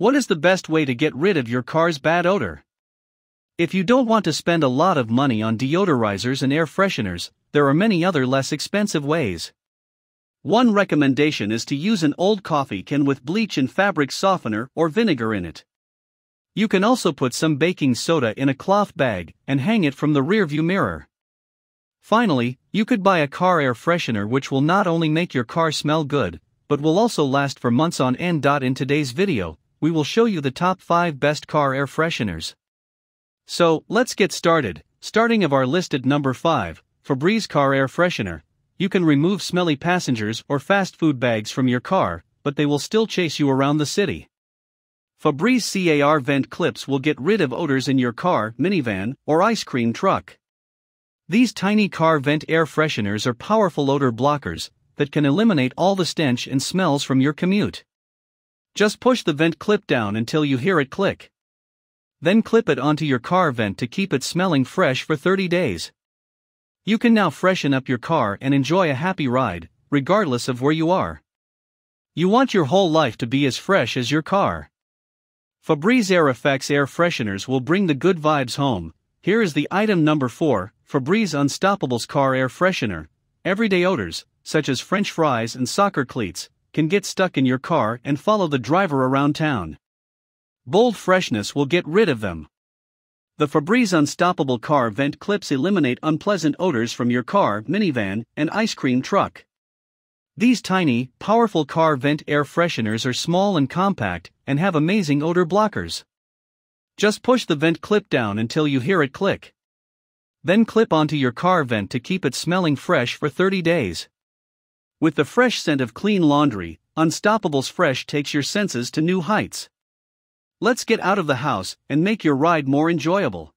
What is the best way to get rid of your car's bad odor? If you don't want to spend a lot of money on deodorizers and air fresheners, there are many other less expensive ways. One recommendation is to use an old coffee can with bleach and fabric softener or vinegar in it. You can also put some baking soda in a cloth bag and hang it from the rearview mirror. Finally, you could buy a car air freshener which will not only make your car smell good, but will also last for months on end. In today's video, we will show you the top 5 best car air fresheners. So, let's get started. Starting of our list at number 5, Febreze Car Air Freshener. You can remove smelly passengers or fast food bags from your car, but they will still chase you around the city. Febreze CAR vent clips will get rid of odors in your car, minivan, or ice cream truck. These tiny car vent air fresheners are powerful odor blockers that can eliminate all the stench and smells from your commute. Just push the vent clip down until you hear it click. Then clip it onto your car vent to keep it smelling fresh for 30 days. You can now freshen up your car and enjoy a happy ride, regardless of where you are. You want your whole life to be as fresh as your car. Febreze Air Effects air fresheners will bring the good vibes home. Here is the item number 4 Febreze Unstoppables Car Air Freshener. Everyday odors, such as french fries and soccer cleats, can get stuck in your car and follow the driver around town. Bold freshness will get rid of them. The Febreze Unstoppable Car Vent Clips eliminate unpleasant odors from your car, minivan, and ice cream truck. These tiny, powerful car vent air fresheners are small and compact and have amazing odor blockers. Just push the vent clip down until you hear it click. Then clip onto your car vent to keep it smelling fresh for 30 days. With the fresh scent of clean laundry, Unstoppables Fresh takes your senses to new heights. Let's get out of the house and make your ride more enjoyable.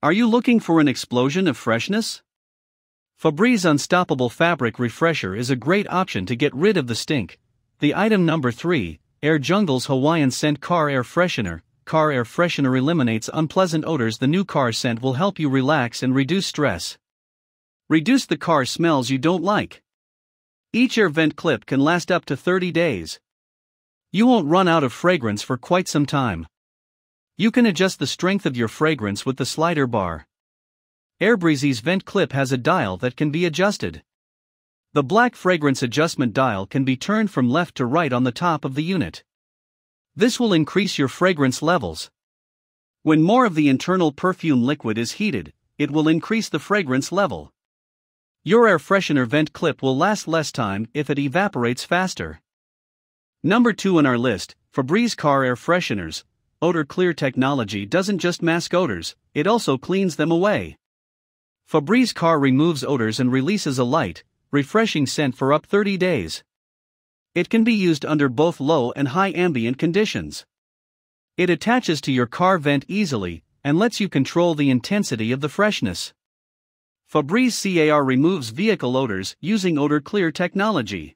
Are you looking for an explosion of freshness? Febreze Unstoppable Fabric Refresher is a great option to get rid of the stink. The item number 3, Air Jungles Hawaiian Scent Car Air Freshener. Car air freshener eliminates unpleasant odors. The new car scent will help you relax and reduce stress. Reduce the car smells you don't like. Each air vent clip can last up to 30 days. You won't run out of fragrance for quite some time. You can adjust the strength of your fragrance with the slider bar. Airbreezy's vent clip has a dial that can be adjusted. The black fragrance adjustment dial can be turned from left to right on the top of the unit. This will increase your fragrance levels. When more of the internal perfume liquid is heated, it will increase the fragrance level. Your air freshener vent clip will last less time if it evaporates faster. Number 2 on our list Febreze Car Air Fresheners. Odor Clear technology doesn't just mask odors, it also cleans them away. Febreze Car removes odors and releases a light, refreshing scent for up 30 days. It can be used under both low and high ambient conditions. It attaches to your car vent easily and lets you control the intensity of the freshness. Febreze CAR removes vehicle odors using odor clear technology.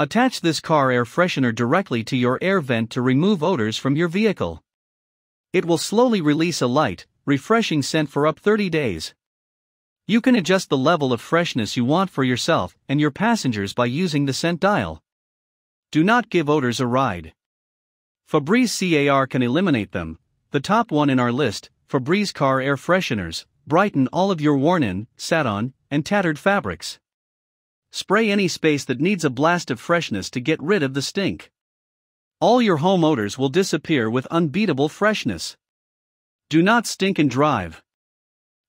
Attach this car air freshener directly to your air vent to remove odors from your vehicle. It will slowly release a light, refreshing scent for up 30 days. You can adjust the level of freshness you want for yourself and your passengers by using the scent dial. Do not give odors a ride. Febreze CAR can eliminate them. The top one in our list, Febreze Car Air Fresheners, brighten all of your worn in, sat on, and tattered fabrics. Spray any space that needs a blast of freshness to get rid of the stink. All your home odors will disappear with unbeatable freshness. Do not stink and drive.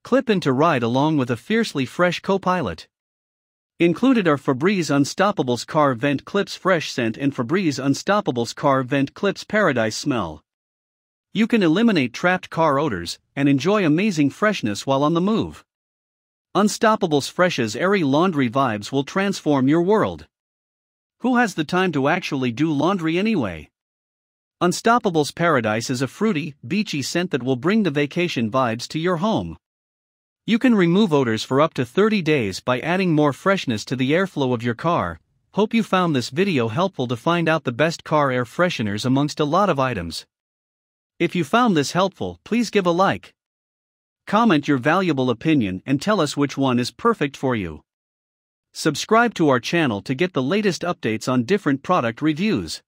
Clip into ride along with a fiercely fresh co-pilot. Included are Febreze Unstoppables Car Vent Clips Fresh Scent and Febreze Unstoppables Car Vent Clips Paradise Smell. You can eliminate trapped car odors and enjoy amazing freshness while on the move. Unstoppables Fresh's airy laundry vibes will transform your world. Who has the time to actually do laundry anyway? Unstoppables Paradise is a fruity, beachy scent that will bring the vacation vibes to your home. You can remove odors for up to 30 days by adding more freshness to the airflow of your car. Hope you found this video helpful to find out the best car air fresheners amongst a lot of items. If you found this helpful, please give a like. Comment your valuable opinion and tell us which one is perfect for you. Subscribe to our channel to get the latest updates on different product reviews.